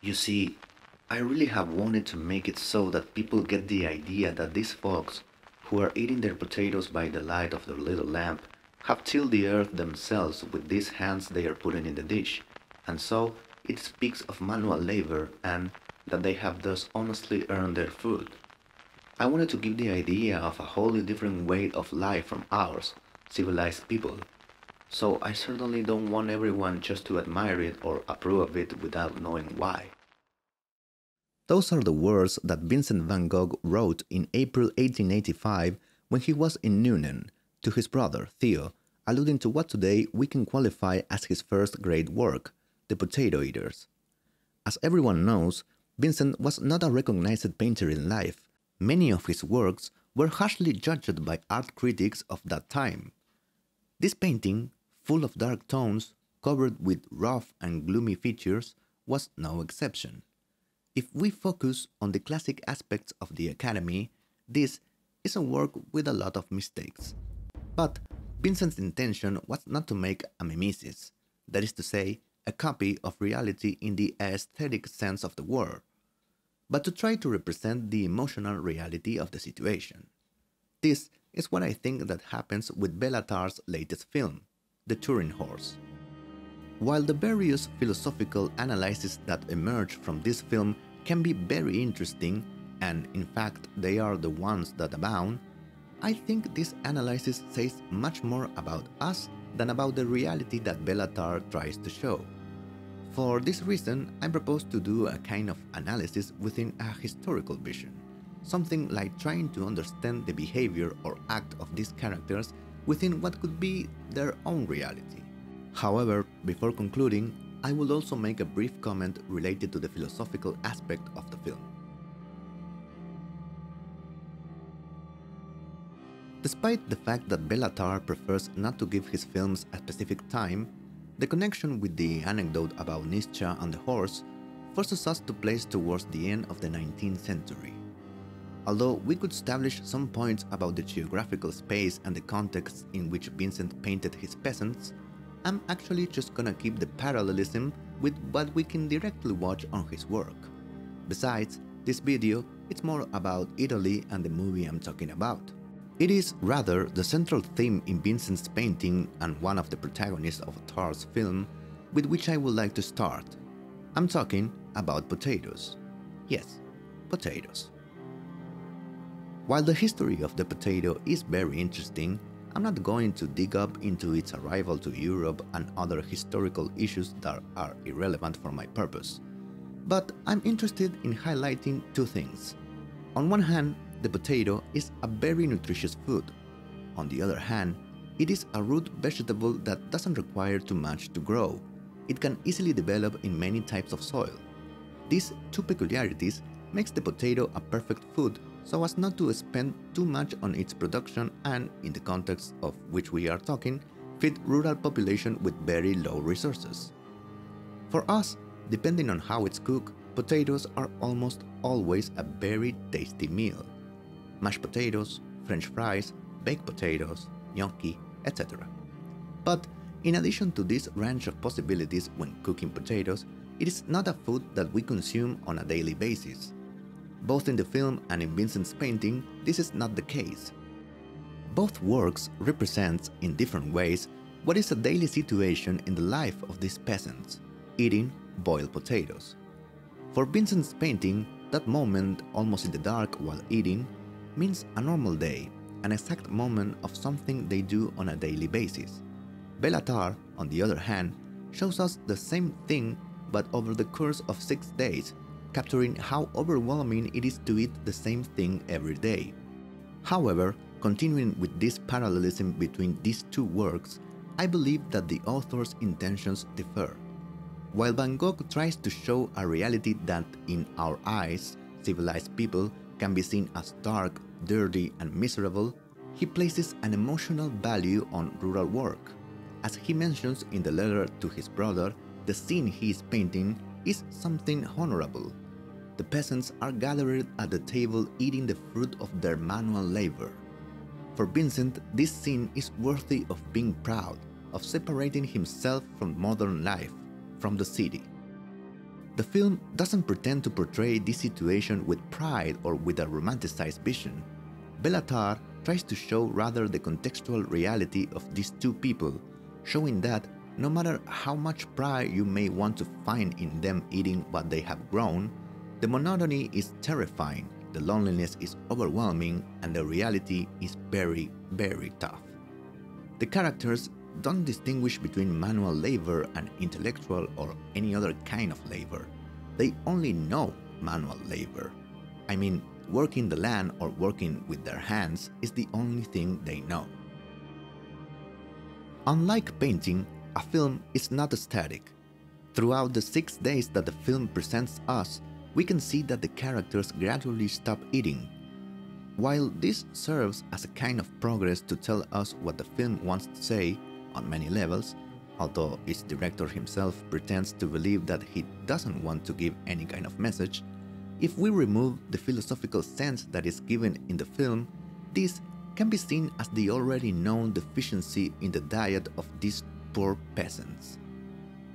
You see, I really have wanted to make it so that people get the idea that these folks, who are eating their potatoes by the light of their little lamp, have tilled the earth themselves with these hands they are putting in the dish, and so it speaks of manual labor and that they have thus honestly earned their food. I wanted to give the idea of a wholly different way of life from ours, civilized people. So I certainly don't want everyone just to admire it or approve of it without knowing why. Those are the words that Vincent van Gogh wrote in April 1885 when he was in Nuenen to his brother Theo, alluding to what today we can qualify as his first great work, The Potato Eaters. As everyone knows, Vincent was not a recognized painter in life, Many of his works were harshly judged by art critics of that time. This painting, full of dark tones, covered with rough and gloomy features, was no exception. If we focus on the classic aspects of the Academy, this is a work with a lot of mistakes. But Vincent's intention was not to make a mimesis, that is to say, a copy of reality in the aesthetic sense of the word, but to try to represent the emotional reality of the situation. This is what I think that happens with Béla Tarr's latest film, The Turin Horse. While the various philosophical analyses that emerge from this film can be very interesting, and in fact they are the ones that abound, I think this analysis says much more about us than about the reality that Béla Tarr tries to show. For this reason, I propose to do a kind of analysis within a historical vision, something like trying to understand the behavior or act of these characters within what could be their own reality. However, before concluding, I will also make a brief comment related to the philosophical aspect of the film. Despite the fact that Béla Tarr prefers not to give his films a specific time, the connection with the anecdote about Nietzsche and the horse forces us to place towards the end of the 19th century. Although we could establish some points about the geographical space and the context in which Vincent painted his peasants, I'm actually just gonna keep the parallelism with what we can directly watch on his work. Besides, this video it's more about Italy and the movie I'm talking about. It is rather the central theme in Vincent's painting and one of the protagonists of Tarr's film with which I would like to start. I'm talking about potatoes. Yes, potatoes. While the history of the potato is very interesting, I'm not going to dig up into its arrival to Europe and other historical issues that are irrelevant for my purpose. But I'm interested in highlighting two things. On one hand, the potato is a very nutritious food. On the other hand, it is a root vegetable that doesn't require too much to grow. It can easily develop in many types of soil. These two peculiarities makes the potato a perfect food so as not to spend too much on its production and, in the context of which we are talking, feed rural population with very low resources. For us, depending on how it's cooked, potatoes are almost always a very tasty meal mashed potatoes, french fries, baked potatoes, gnocchi, etc. But in addition to this range of possibilities when cooking potatoes, it is not a food that we consume on a daily basis. Both in the film and in Vincent's painting, this is not the case. Both works represent, in different ways, what is a daily situation in the life of these peasants, eating boiled potatoes. For Vincent's painting, that moment almost in the dark while eating means a normal day, an exact moment of something they do on a daily basis. Béla Tarr, on the other hand, shows us the same thing but over the course of six days, capturing how overwhelming it is to eat the same thing every day. However, continuing with this parallelism between these two works, I believe that the author's intentions differ. While Van Gogh tries to show a reality that, in our eyes, civilized people can be seen as dark, dirty, and miserable, he places an emotional value on rural work. As he mentions in the letter to his brother, the scene he is painting is something honorable. The peasants are gathered at the table eating the fruit of their manual labor. For Vincent, this scene is worthy of being proud, of separating himself from modern life, from the city. The film doesn't pretend to portray this situation with pride or with a romanticized vision. Béla Tarr tries to show rather the contextual reality of these two people, showing that no matter how much pride you may want to find in them eating what they have grown, the monotony is terrifying, the loneliness is overwhelming, and the reality is very, very tough. The characters don't distinguish between manual labor and intellectual or any other kind of labor. They only know manual labor. I mean, working the land or working with their hands is the only thing they know. Unlike painting, a film is not static. Throughout the six days that the film presents us, we can see that the characters gradually stop eating. While this serves as a kind of progress to tell us what the film wants to say, on many levels, although its director himself pretends to believe that he doesn't want to give any kind of message, if we remove the philosophical sense that is given in the film, this can be seen as the already known deficiency in the diet of these poor peasants.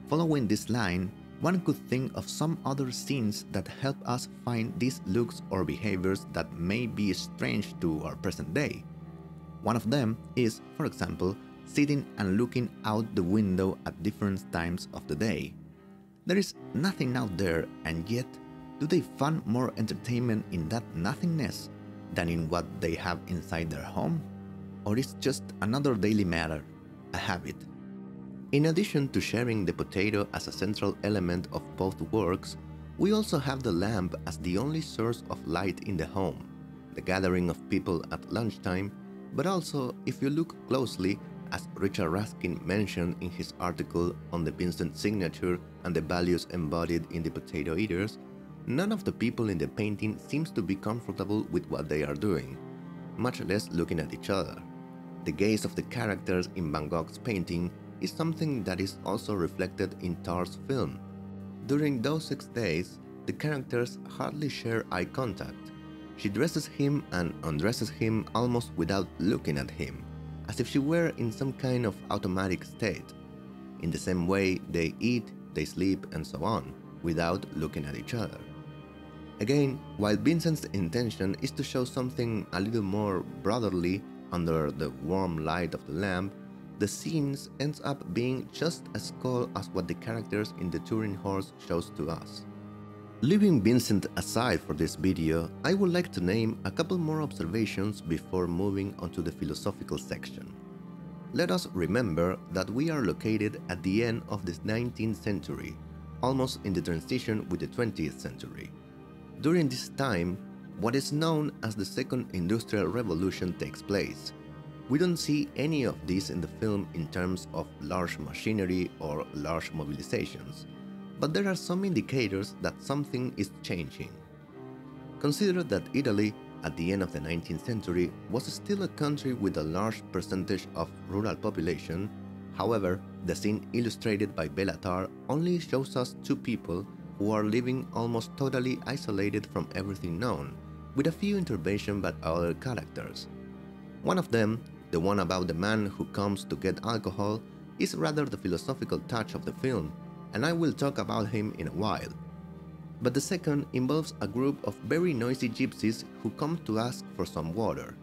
Following this line, one could think of some other scenes that help us find these looks or behaviors that may be strange to our present day. One of them is, for example, sitting and looking out the window at different times of the day. There is nothing out there, and yet, do they find more entertainment in that nothingness than in what they have inside their home? Or is just another daily matter, a habit? In addition to sharing the potato as a central element of both works, we also have the lamp as the only source of light in the home, the gathering of people at lunchtime, but also, if you look closely, as Richard Raskin mentioned in his article on the Vincent signature and the values embodied in the potato eaters, none of the people in the painting seems to be comfortable with what they are doing, much less looking at each other. The gaze of the characters in Van Gogh's painting is something that is also reflected in Tarr's film. During those six days, the characters hardly share eye contact. She dresses him and undresses him almost without looking at him as if she were in some kind of automatic state. In the same way, they eat, they sleep, and so on, without looking at each other. Again, while Vincent's intention is to show something a little more brotherly under the warm light of the lamp, the scenes ends up being just as cold as what the characters in the Turin horse shows to us. Leaving Vincent aside for this video, I would like to name a couple more observations before moving on to the philosophical section. Let us remember that we are located at the end of the 19th century, almost in the transition with the 20th century. During this time, what is known as the Second Industrial Revolution takes place. We don't see any of this in the film in terms of large machinery or large mobilizations but there are some indicators that something is changing. Consider that Italy, at the end of the 19th century, was still a country with a large percentage of rural population. However, the scene illustrated by Béla Tarr only shows us two people who are living almost totally isolated from everything known, with a few interventions by other characters. One of them, the one about the man who comes to get alcohol, is rather the philosophical touch of the film, and I will talk about him in a while. But the second involves a group of very noisy gypsies who come to ask for some water.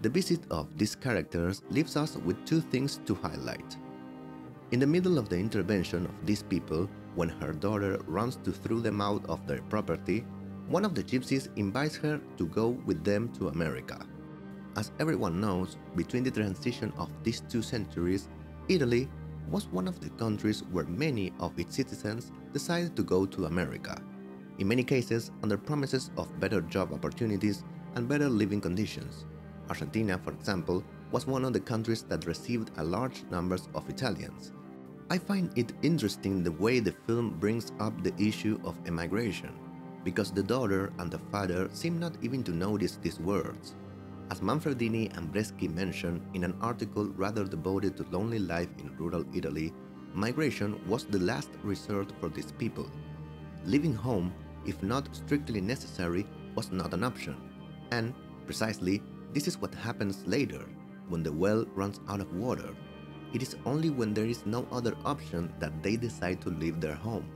The visit of these characters leaves us with two things to highlight. In the middle of the intervention of these people, when her daughter runs to throw them out of their property, one of the gypsies invites her to go with them to America. As everyone knows, between the transition of these two centuries, Italy was one of the countries where many of its citizens decided to go to America, in many cases under promises of better job opportunities and better living conditions. Argentina, for example, was one of the countries that received a large numbers of Italians. I find it interesting the way the film brings up the issue of emigration, because the daughter and the father seem not even to notice these words. As Manfredini and Breschi mention in an article rather devoted to lonely life in rural Italy, migration was the last resort for these people. Leaving home, if not strictly necessary, was not an option. And, precisely, this is what happens later, when the well runs out of water. It is only when there is no other option that they decide to leave their home.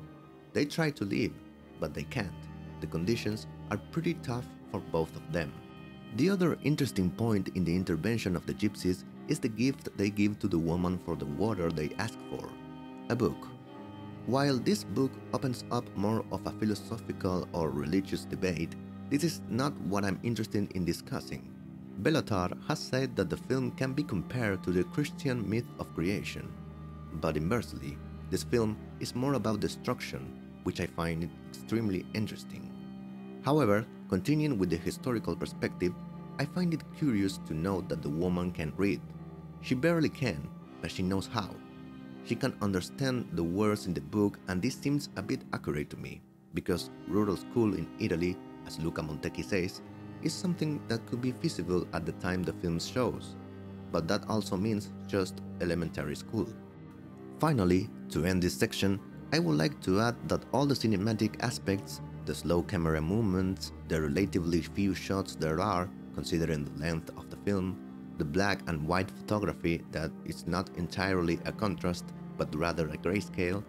They try to leave, but they can't. The conditions are pretty tough for both of them. The other interesting point in the intervention of the gypsies is the gift they give to the woman for the water they ask for a book. While this book opens up more of a philosophical or religious debate, this is not what I'm interested in discussing. Béla Tarr has said that the film can be compared to the Christian myth of creation. But inversely, this film is more about destruction, which I find extremely interesting. However, continuing with the historical perspective, I find it curious to note that the woman can read. She barely can, but she knows how. She can understand the words in the book, and this seems a bit accurate to me, because rural school in Italy, as Luca Montecchi says, is something that could be feasible at the time the film shows, but that also means just elementary school. Finally, to end this section, I would like to add that all the cinematic aspects, the slow camera movements, the relatively few shots there are, considering the length of the film, the black and white photography that is not entirely a contrast but rather a grayscale.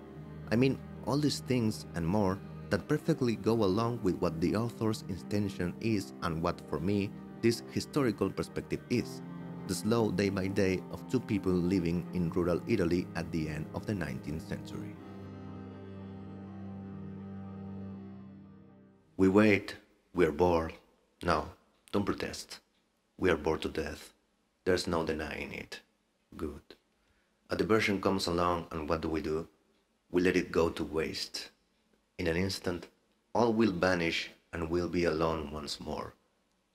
I mean, all these things and more that perfectly go along with what the author's intention is and what, for me, this historical perspective is the slow day by day of two people living in rural Italy at the end of the 19th century. We wait, we are bored. No, don't protest. We are bored to death. There's no denying it. Good. A diversion comes along, and what do we do? We let it go to waste. In an instant, all will vanish and we'll be alone once more,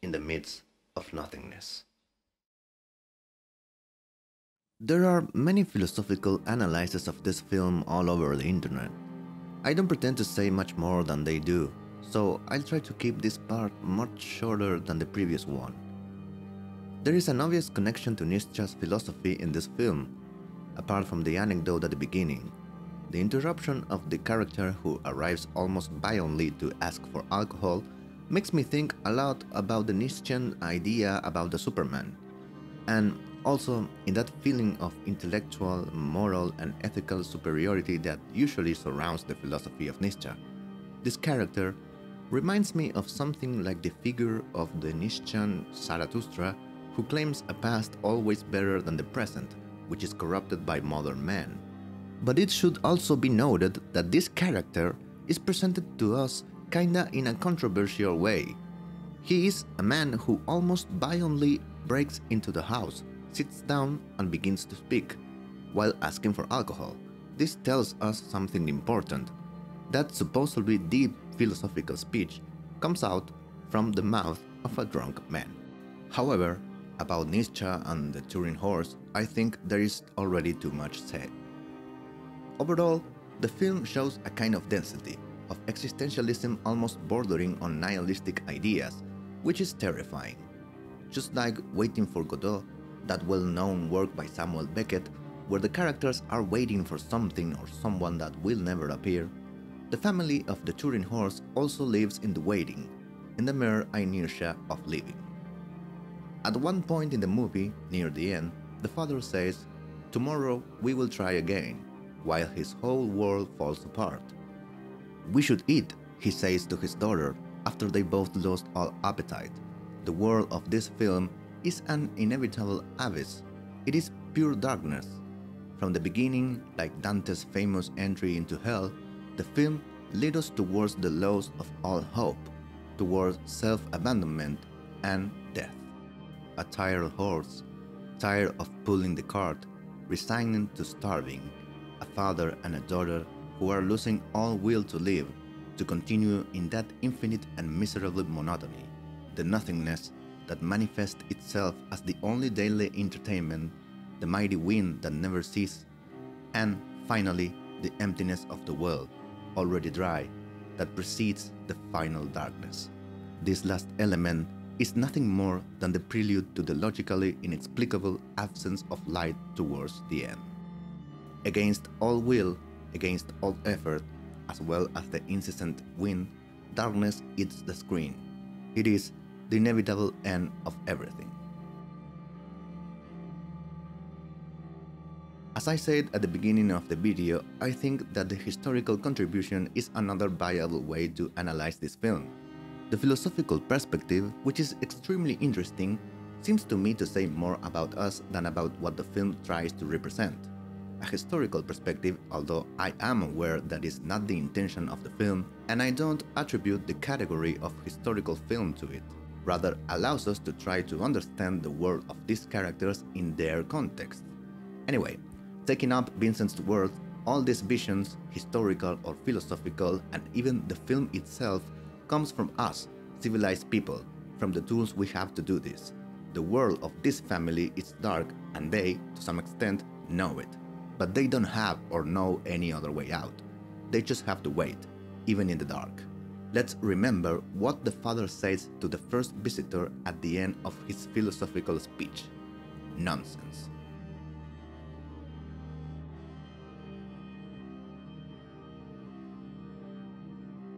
in the midst of nothingness. There are many philosophical analyses of this film all over the internet. I don't pretend to say much more than they do, so I'll try to keep this part much shorter than the previous one. There is an obvious connection to Nietzsche's philosophy in this film, apart from the anecdote at the beginning. The interruption of the character who arrives almost violently to ask for alcohol makes me think a lot about the Nietzschean idea about the Superman, and also in that feeling of intellectual, moral, and ethical superiority that usually surrounds the philosophy of Nietzsche. This character reminds me of something like the figure of the Nietzschean Zarathustra who claims a past always better than the present, which is corrupted by modern man. But it should also be noted that this character is presented to us kinda in a controversial way. He is a man who almost violently breaks into the house, sits down, and begins to speak, while asking for alcohol. This tells us something important. That supposedly deep philosophical speech comes out from the mouth of a drunk man. However, about Nietzsche and the Turin horse, I think there is already too much said. Overall, the film shows a kind of density, of existentialism almost bordering on nihilistic ideas, which is terrifying. Just like Waiting for Godot, that well known work by Samuel Beckett, where the characters are waiting for something or someone that will never appear, the family of the Turin horse also lives in the waiting, in the mere inertia of living. At one point in the movie, near the end, the father says, Tomorrow we will try again, while his whole world falls apart. We should eat, he says to his daughter after they both lost all appetite. The world of this film is an inevitable abyss. It is pure darkness. From the beginning, like Dante's famous entry into hell, the film leads us towards the loss of all hope, towards self abandonment and death. A tired horse, tired of pulling the cart, resigning to starving, a father and a daughter who are losing all will to live, to continue in that infinite and miserable monotony, the nothingness that manifests itself as the only daily entertainment, the mighty wind that never ceases, and finally, the emptiness of the world, already dry, that precedes the final darkness. This last element is nothing more than the prelude to the logically inexplicable absence of light towards the end. Against all will, against all effort, as well as the incessant wind, darkness eats the screen. It is the inevitable end of everything. As I said at the beginning of the video, I think that the historical contribution is another viable way to analyze this film. The philosophical perspective, which is extremely interesting, seems to me to say more about us than about what the film tries to represent. A historical perspective, although I am aware that is not the intention of the film, and I don't attribute the category of historical film to it, rather allows us to try to understand the world of these characters in their context. Anyway, taking up Vincent's words, all these visions, historical or philosophical, and even the film itself, comes from us, civilized people, from the tools we have to do this. The world of this family is dark, and they, to some extent, know it. But they don't have or know any other way out. They just have to wait, even in the dark. Let's remember what the father says to the first visitor at the end of his philosophical speech. Nonsense.